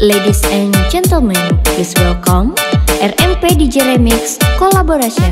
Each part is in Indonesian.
Ladies and gentlemen, please welcome RMP DJ Remix Collaboration.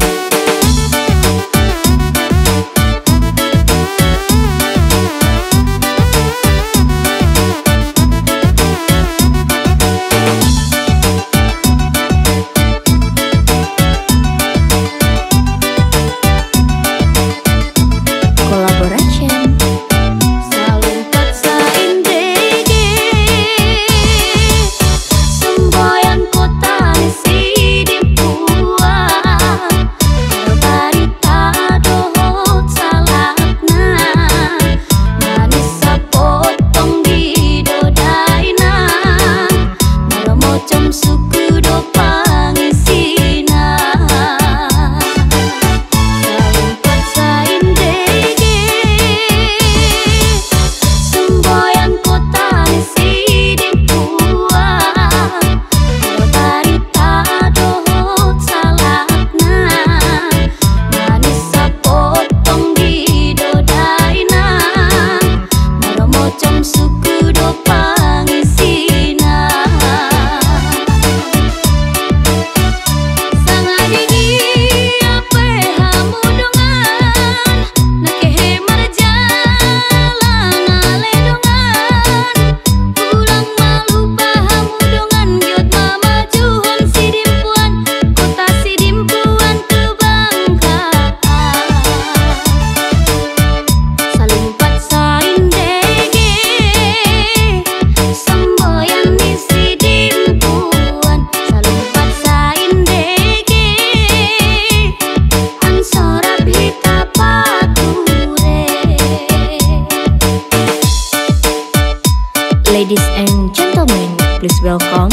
ladies and gentlemen, please welcome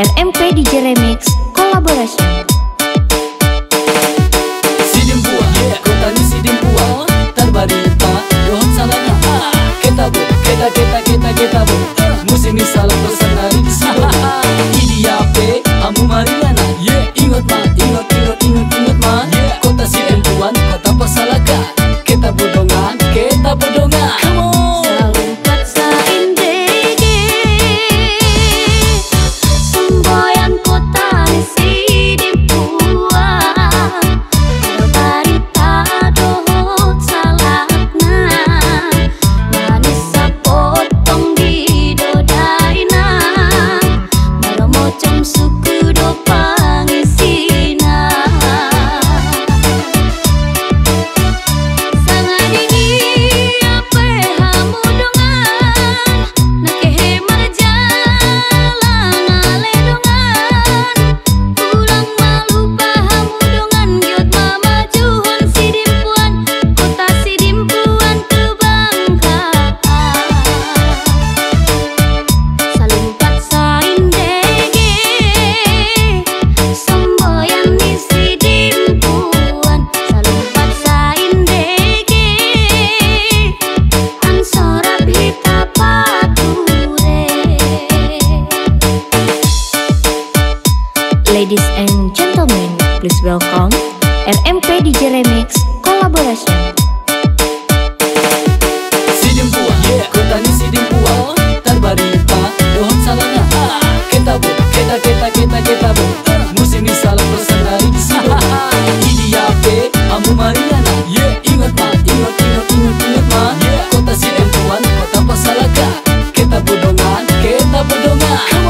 RMP DJ Remix Collaboration. Come on.